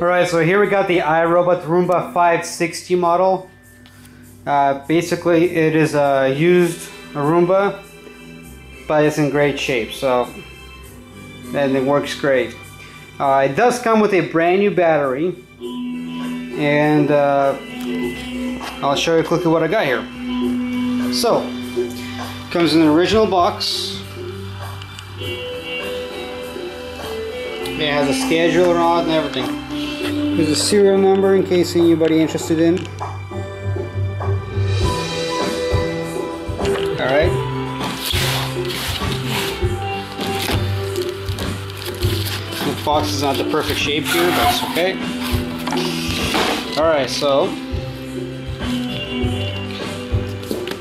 Alright, so here we got the iRobot Roomba 560 model. Uh, basically, it is a used Roomba, but it's in great shape, so and it works great. Uh, it does come with a brand new battery, and uh, I'll show you quickly what I got here. So, comes in the original box. It has a schedule on and everything. Here's a serial number in case anybody interested in. Alright. The box is not the perfect shape here, but it's okay. Alright, so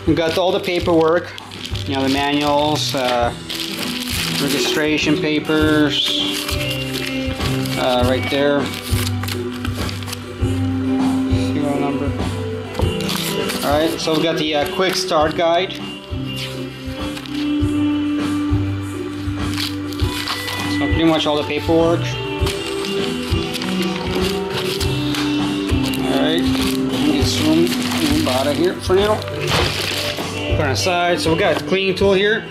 we got all the paperwork, you know, the manuals, uh, registration papers, uh, right there. Alright, so we've got the uh, quick start guide. So pretty much all the paperwork. Alright, get this room out of here for now. Put it aside. So we've got a cleaning tool here.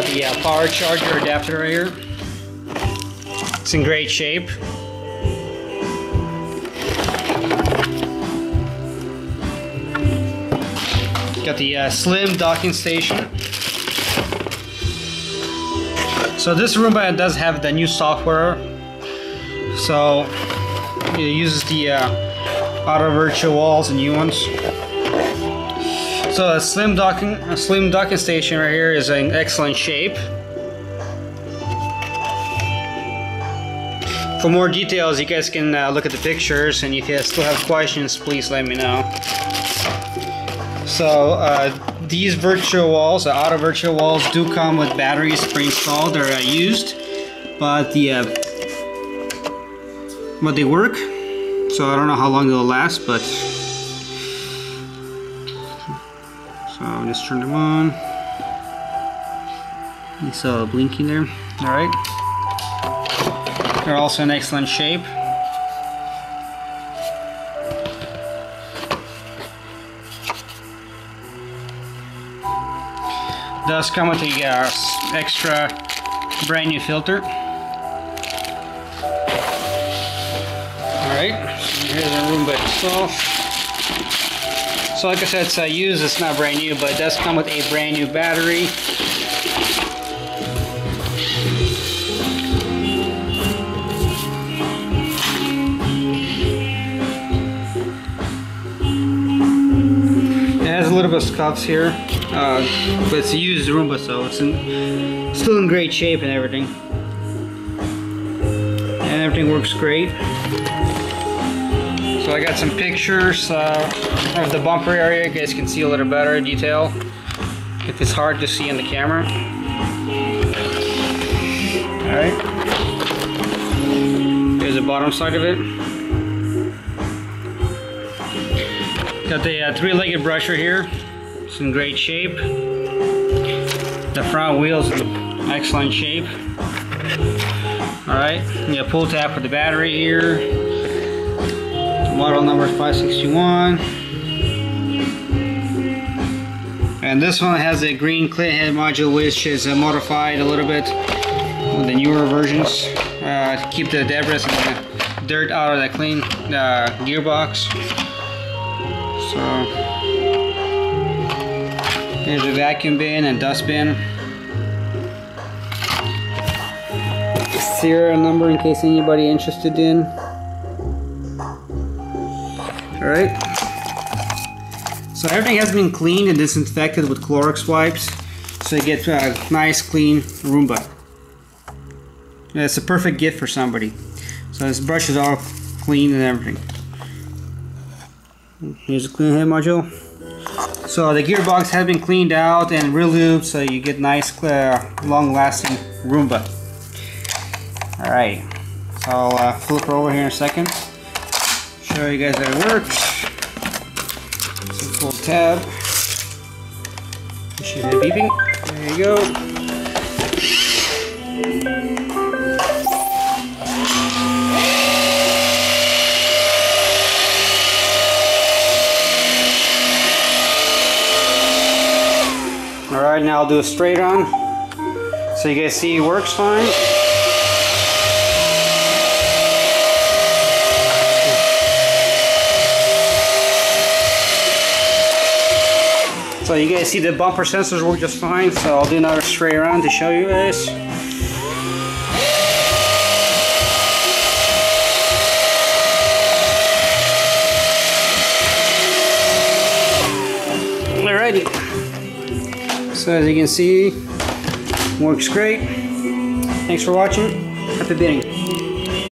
Got the uh, power charger adapter right here. It's in great shape. Got the uh, slim docking station. So this Roomba does have the new software. So it uses the uh, auto virtual walls and new ones. So a slim docking, a slim docking station right here is in excellent shape. For more details, you guys can uh, look at the pictures, and if you still have questions, please let me know. So uh, these virtual walls, the auto virtual walls, do come with batteries pre-installed or uh, used, but the uh, but they work. So I don't know how long they'll last, but just turn them on. You saw a blinking there. Alright. They're also in excellent shape. Does come with a uh, extra brand new filter. Alright, here's the Roomba itself. So like I said, it's uh, used, it's not brand new, but it does come with a brand new battery. It has a little bit of scuffs here, uh, but it's a used Roomba, so it's in, still in great shape and everything. And everything works great. So I got some pictures uh, of the bumper area. You guys can see a little better detail. If it's hard to see in the camera. Alright. Here's the bottom side of it. Got the uh, three-legged brusher here. It's in great shape. The front wheels in excellent shape. Alright, you got pull tab for the battery here model number 561 and this one has a green clean head module which is uh, modified a little bit with the newer versions. Uh, to keep the debris and the dirt out of the clean uh, gearbox. So here's a vacuum bin and dust bin serial number in case anybody interested in Alright. So everything has been cleaned and disinfected with Clorox wipes. So you get a nice clean Roomba. It's a perfect gift for somebody. So this brush is all clean and everything. Here's a clean head module. So the gearbox has been cleaned out and relubed so you get nice, uh, long-lasting Roomba. Alright, so I'll uh, flip her over here in a second show you guys how it works. Simple tab. You should beeping. There you go. Alright, now I'll do a straight on. So you guys see it works fine. So you guys see the bumper sensors work just fine, so I'll do another straight around to show you guys. Alrighty. So as you can see, works great. Thanks for watching. Happy bidding.